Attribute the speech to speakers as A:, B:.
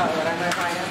A: 啊，对对对。